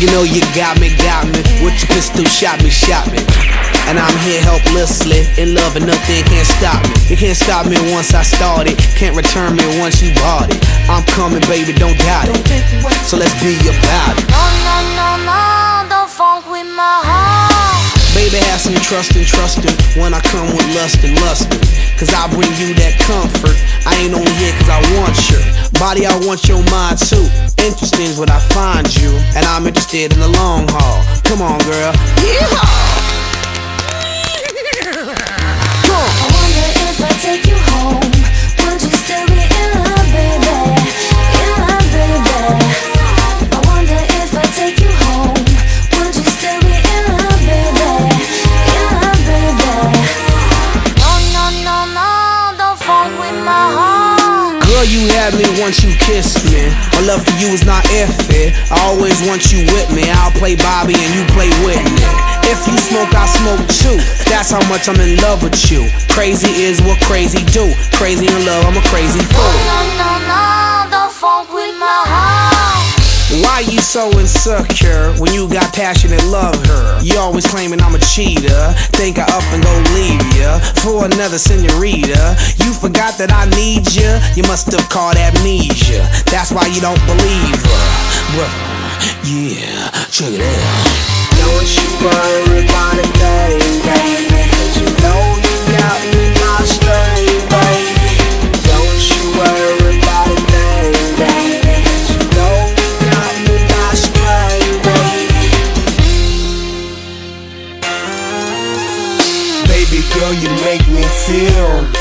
you know you got me, got me. With your pistol, shot me, shot me. And I'm here helplessly in love and nothing can't stop me. You can't stop me once I started, can't return me once you bought it. I'm coming, baby, don't doubt it. So let's be about it. No, no, no, no, don't funk with my heart. Baby, have some trust and trust trusting when I come with lust and lust. Cause I bring you that comfort. I ain't only here cause I want your body, I want your mind too. Interesting is what I find you, and I'm interested in the long haul. Come on, girl. Yeehaw! Girl, you had me once you kissed me. My love for you is not iffy. I always want you with me. I'll play Bobby and you play Whitney. If you smoke, I smoke too. That's how much I'm in love with you. Crazy is what crazy do. Crazy in love, I'm a crazy fool. No, no, no, don't funk with my heart. Why you so insecure when you got passionate love her? You always claiming I'm a cheater. Think I up and go leave ya for another senorita. You forgot that I need ya. You must have caught amnesia. That's why you don't believe her. Well, yeah, check it out. Don't you worry Girl, you make me feel.